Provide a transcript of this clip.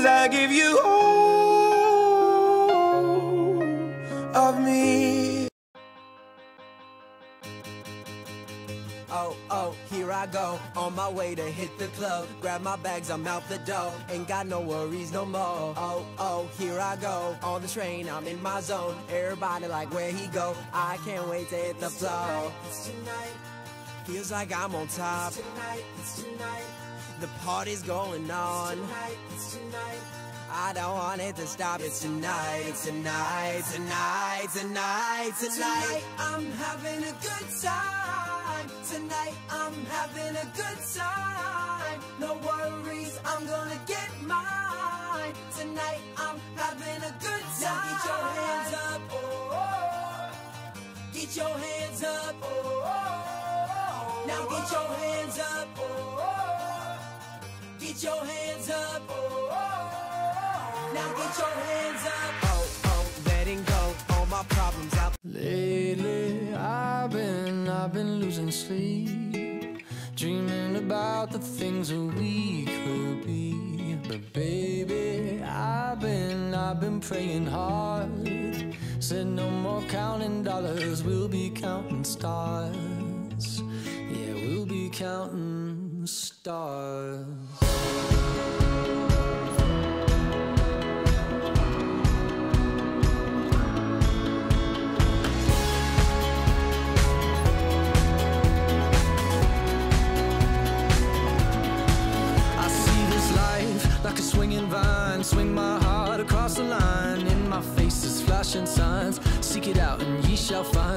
Cause I give you all of me. Oh, oh, here I go, on my way to hit the club. Grab my bags, I'm out the door. Ain't got no worries no more. Oh, oh, here I go, on the train, I'm in my zone. Everybody like where he go. I can't wait to hit the floor. It's tonight. Feels like I'm on top. Tonight, it's tonight. The party's going on. Tonight, it's tonight. I don't want it to stop. It's tonight, it's tonight, tonight, tonight, tonight. Tonight I'm having a good time. Tonight I'm having a good time. No worries, I'm gonna get mine. Tonight I'm having a good time. Now get your hands up, oh. oh. Get your hands up, oh. oh. Now get your hands up. Get your hands up, oh oh, oh. oh. Now get your hands up, oh, oh. Letting go all my problems out. Lately, I've been, I've been losing sleep, dreaming about the things that we could be. But baby, I've been, I've been praying hard. Said no more counting dollars, we'll be counting stars. Yeah, we'll be counting stars. Flashing signs. Seek it out and ye shall find.